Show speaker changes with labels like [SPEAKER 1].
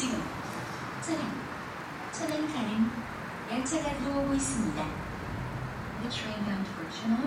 [SPEAKER 1] 지금 차량 천안 가는 열차가 들어오고 있습니다.
[SPEAKER 2] The train bound for Cheonan